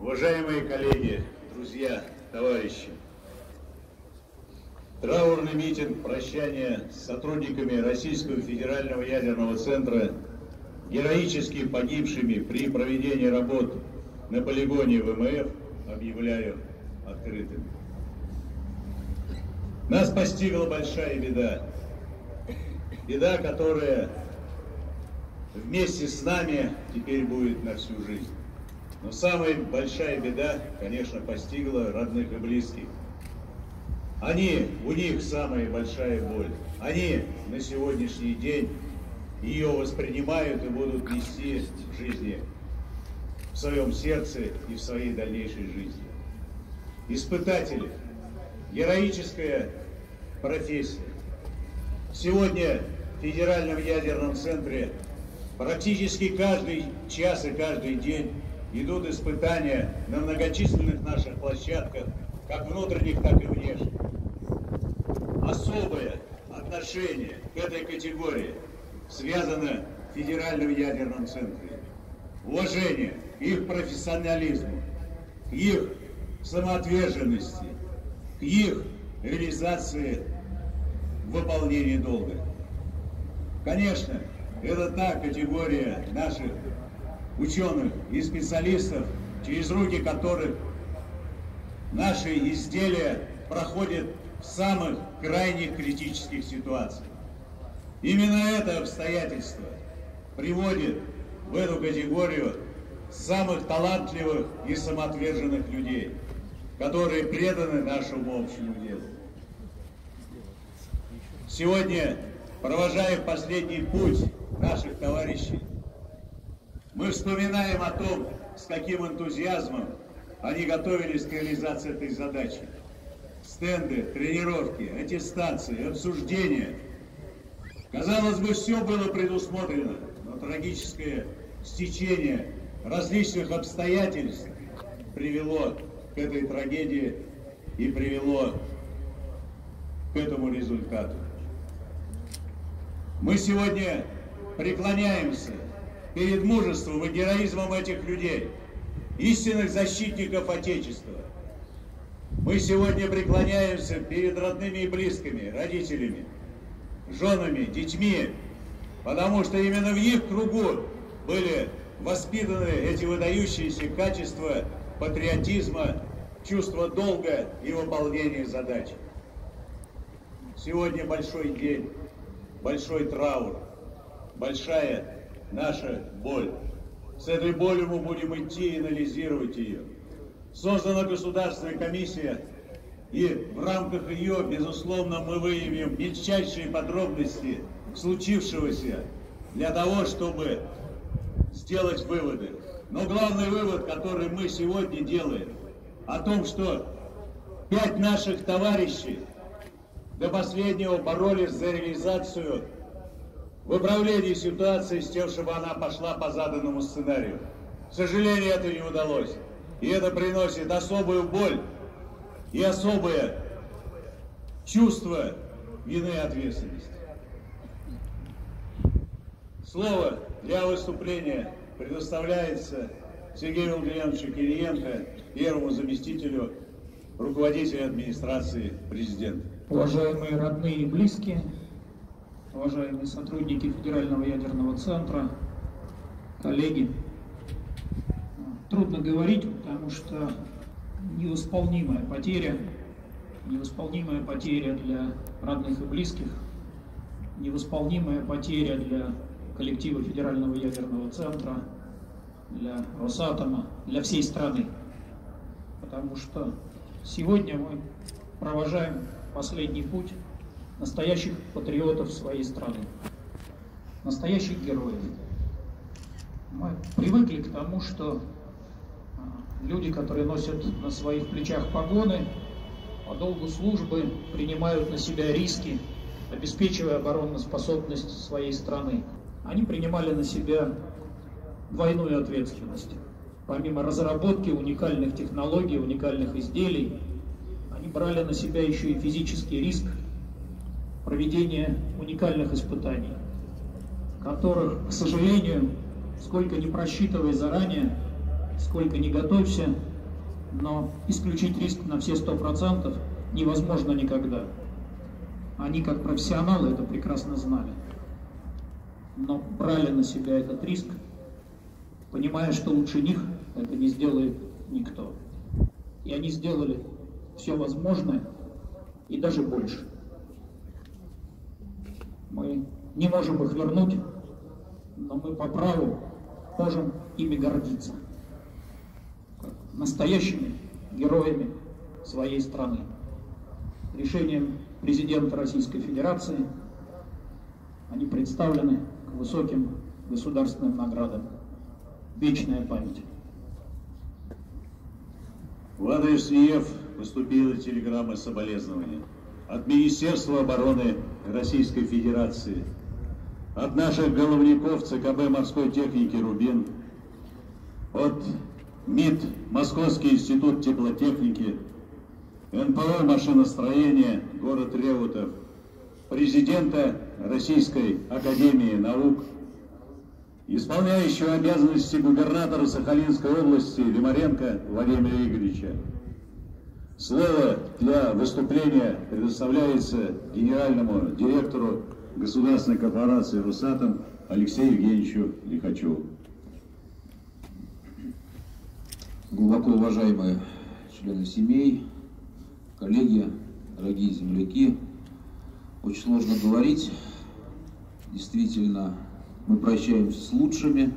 Уважаемые коллеги, друзья, товарищи, траурный митинг прощания с сотрудниками Российского федерального ядерного центра, героически погибшими при проведении работ на полигоне ВМФ, объявляю открытым. Нас постигла большая беда. Беда, которая вместе с нами теперь будет на всю жизнь. Но самая большая беда, конечно, постигла родных и близких. Они, у них самая большая боль. Они на сегодняшний день ее воспринимают и будут нести в жизни, в своем сердце и в своей дальнейшей жизни. Испытатели, героическая профессия. Сегодня в Федеральном ядерном центре практически каждый час и каждый день идут испытания на многочисленных наших площадках, как внутренних, так и внешних. Особое отношение к этой категории связано в Федеральном ядерном центре. Уважение к их профессионализму, к их самоотверженности, к их реализации выполнения долга. Конечно, это та категория наших ученых и специалистов, через руки которых наши изделия проходят в самых крайних критических ситуациях. Именно это обстоятельство приводит в эту категорию самых талантливых и самоотверженных людей, которые преданы нашему общему делу. Сегодня, провожая последний путь наших товарищей, мы вспоминаем о том, с каким энтузиазмом они готовились к реализации этой задачи. Стенды, тренировки, аттестации, обсуждения. Казалось бы, все было предусмотрено, но трагическое стечение различных обстоятельств привело к этой трагедии и привело к этому результату. Мы сегодня преклоняемся перед мужеством и героизмом этих людей, истинных защитников Отечества. Мы сегодня преклоняемся перед родными и близкими, родителями, женами, детьми, потому что именно в их кругу были воспитаны эти выдающиеся качества патриотизма, чувства долга и выполнения задач. Сегодня большой день, большой траур, большая наша боль. С этой болью мы будем идти и анализировать ее. Создана государственная комиссия, и в рамках ее, безусловно, мы выявим мельчайшие подробности случившегося для того, чтобы сделать выводы. Но главный вывод, который мы сегодня делаем, о том, что пять наших товарищей до последнего боролись за реализацию в управлении ситуацией с тем, чтобы она пошла по заданному сценарию. К сожалению, это не удалось. И это приносит особую боль и особое чувство вины и ответственности. Слово для выступления предоставляется Сергею Владимировичу Кириенко, первому заместителю руководителя администрации президента. Уважаемые родные и близкие, уважаемые сотрудники Федерального ядерного центра, коллеги. Трудно говорить, потому что невосполнимая потеря, невосполнимая потеря для родных и близких, невосполнимая потеря для коллектива Федерального ядерного центра, для Росатома, для всей страны. Потому что сегодня мы провожаем последний путь настоящих патриотов своей страны, настоящих героев. Мы привыкли к тому, что а, люди, которые носят на своих плечах погоны, по долгу службы принимают на себя риски, обеспечивая обороноспособность своей страны. Они принимали на себя двойную ответственность. Помимо разработки уникальных технологий, уникальных изделий, они брали на себя еще и физический риск проведения уникальных испытаний, которых, к сожалению, сколько не просчитывая заранее, сколько не готовься, но исключить риск на все сто процентов невозможно никогда. Они, как профессионалы, это прекрасно знали. Но брали на себя этот риск, понимая, что лучше них это не сделает никто. И они сделали все возможное и даже больше. Мы не можем их вернуть, но мы по праву можем ими гордиться. Как настоящими героями своей страны. Решением президента Российской Федерации они представлены к высоким государственным наградам. Вечная память. В адрес ЕФ поступила телеграмма соболезнования от Министерства обороны Российской Федерации, от наших головников ЦКБ морской техники «Рубин», от МИД Московский институт теплотехники, НПО машиностроения, город Реутов, президента Российской Академии Наук, исполняющего обязанности губернатора Сахалинской области Лимаренко Владимира Игоревича. Слово для выступления предоставляется генеральному директору государственной корпорации «Росатом» Алексею Евгеньевичу Лихачеву. Глубоко уважаемые члены семей, коллеги, дорогие земляки, очень сложно говорить. Действительно, мы прощаемся с лучшими.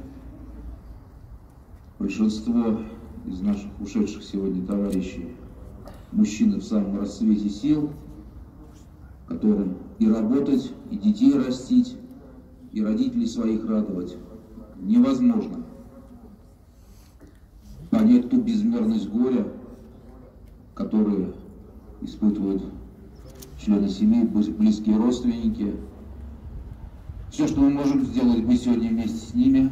Большинство из наших ушедших сегодня товарищей мужчины в самом расцвете сил, которым и работать, и детей растить, и родителей своих радовать невозможно. Понять ту безмерность горя, которую испытывают члены семьи, близкие родственники. Все, что мы можем сделать, мы сегодня вместе с ними.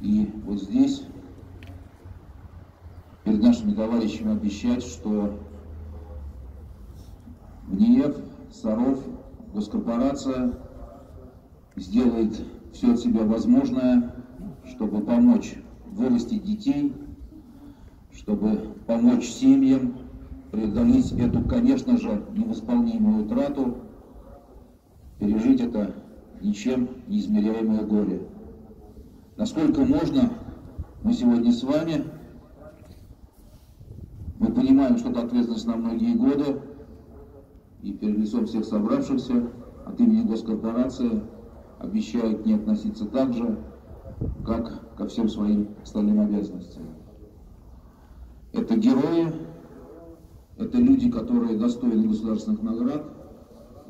И вот здесь перед нашими товарищами обещать, что ВНИЕФ, Саров, госкорпорация сделает все от себя возможное, чтобы помочь вырастить детей, чтобы помочь семьям преодолеть эту, конечно же, невосполнимую утрату, пережить это ничем неизмеряемое горе. Насколько можно, мы сегодня с вами мы понимаем, что это ответственность на многие годы, и перед лицом всех собравшихся. От имени госкорпорации обещаю к ней относиться так же, как ко всем своим остальным обязанностям. Это герои, это люди, которые достойны государственных наград,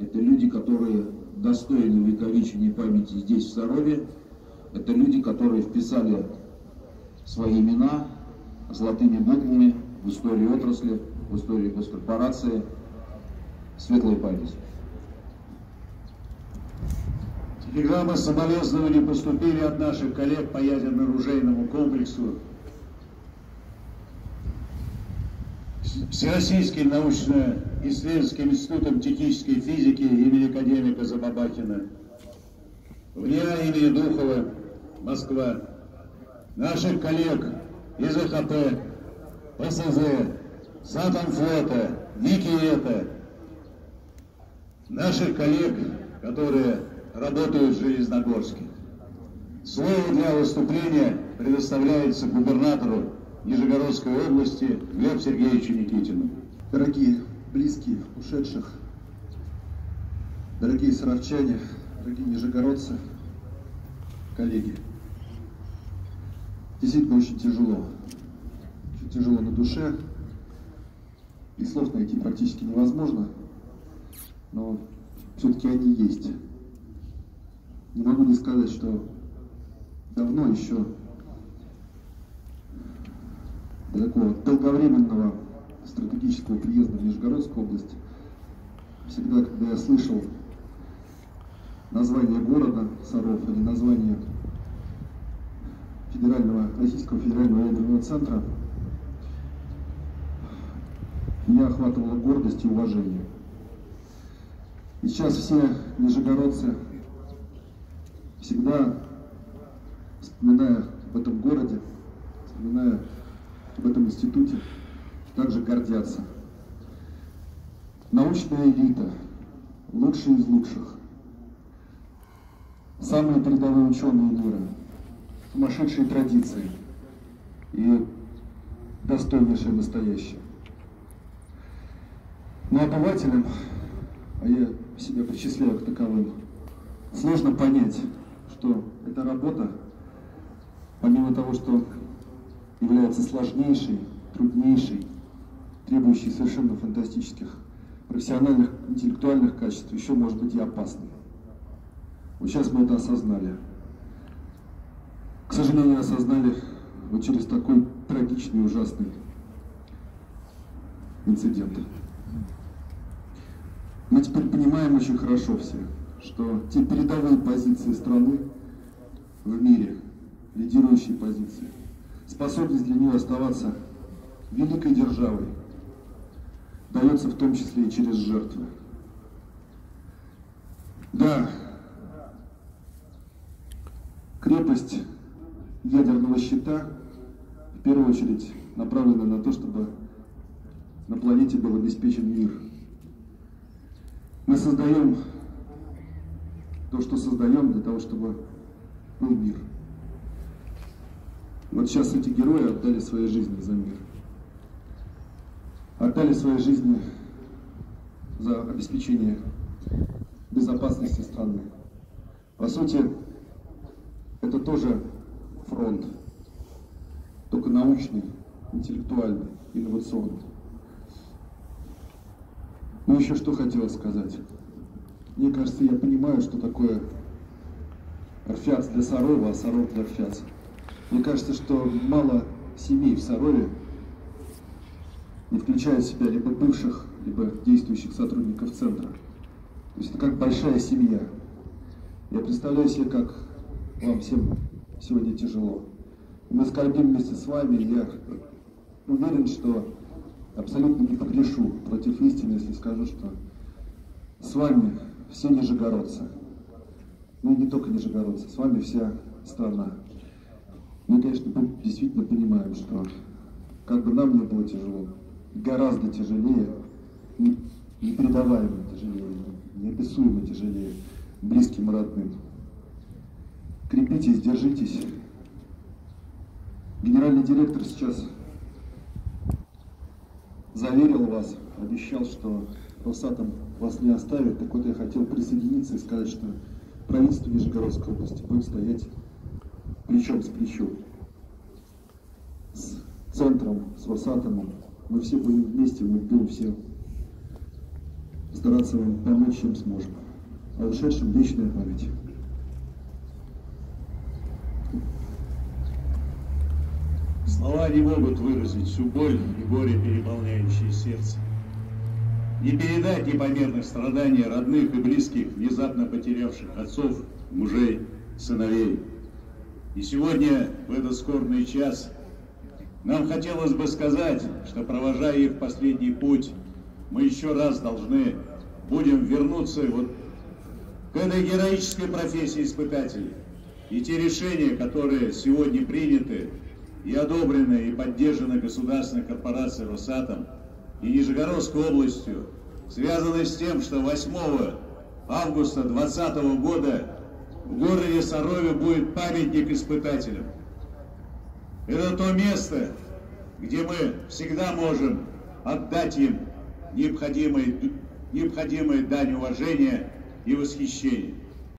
это люди, которые достойны увековечения памяти здесь, в Сарове, это люди, которые вписали свои имена золотыми буквами в истории отрасли, в истории госкорпорации. Светлая память. Телеграммы соболезнования поступили от наших коллег по ядерно-оружейному комплексу. Всероссийским научно-исследовательским институтом технической физики имени академика Забабахина, ВНИА имени Духова, Москва, наших коллег из АХП, СЗ, Сатомфлота, Викиета, наших коллег, которые работают в Железногорске. Слово для выступления предоставляется губернатору Нижегородской области Глеб Сергеевичу Никитину. Дорогие близкие ушедших, дорогие саровчане, дорогие нижегородцы, коллеги. Действительно очень тяжело тяжело на душе, и слов найти практически невозможно, но все-таки они есть. Не могу не сказать, что давно еще до такого долговременного стратегического приезда в Нижегородскую область, всегда, когда я слышал название города Саров или название федерального, Российского федерального ядерного центра, меня охватывала гордость и уважение. И сейчас все нижегородцы, всегда вспоминая об этом городе, вспоминая об этом институте, также гордятся. Научная элита, лучшие из лучших, самые передовые ученые мира, сумасшедшие традиции и достойнейшее настоящее. Но обывателям, а я себя причисляю к таковым, сложно понять, что эта работа, помимо того, что является сложнейшей, труднейшей, требующей совершенно фантастических профессиональных, интеллектуальных качеств, еще может быть и опасной. Вот сейчас мы это осознали. К сожалению, осознали вот через такой трагичный, ужасный инцидент. Мы теперь понимаем очень хорошо все, что те передовые позиции страны в мире, лидирующие позиции, способность для нее оставаться великой державой, дается в том числе и через жертвы. Да, крепость ядерного щита в первую очередь направлена на то, чтобы на планете был обеспечен мир – мы создаем то, что создаем для того, чтобы был мир. Вот сейчас эти герои отдали свои жизни за мир. Отдали свои жизни за обеспечение безопасности страны. По сути, это тоже фронт, только научный, интеллектуальный, инновационный. Ну еще что хотела сказать. Мне кажется, я понимаю, что такое Орфяц для Сарова, а Саров для Орфяца. Мне кажется, что мало семей в Сарове не включают в себя либо бывших, либо действующих сотрудников центра. То есть это как большая семья. Я представляю себе, как вам всем сегодня тяжело. Мы скорбим вместе с вами, и я уверен, что абсолютно не погрешу против истины, если скажу, что с вами все нижегородцы. Ну и не только нижегородцы, с вами вся страна. Мы, конечно, действительно понимаем, что как бы нам не было тяжело, гораздо тяжелее, непередаваемо тяжелее, неописуемо тяжелее близким и родным. Крепитесь, держитесь. Генеральный директор сейчас заверил вас, обещал, что Росатом вас не оставит. Так вот я хотел присоединиться и сказать, что правительство Нижегородской области будет стоять плечом с плечом с центром, с Росатомом. Мы все будем вместе, мы будем все стараться вам помочь, чем сможем. А ушедшим вечная память. Слова не могут выразить всю боль и горе, переполняющие сердце. Не передать непомерных страданий родных и близких, внезапно потерявших отцов, мужей, сыновей. И сегодня, в этот скорбный час, нам хотелось бы сказать, что, провожая их последний путь, мы еще раз должны будем вернуться вот к этой героической профессии испытателей. И те решения, которые сегодня приняты, и одобрена и поддержана государственной корпорацией «Росатом» и Нижегородской областью, связаны с тем, что 8 августа 2020 года в городе Сарове будет памятник испытателям. Это то место, где мы всегда можем отдать им необходимые, необходимые дань уважения и восхищения.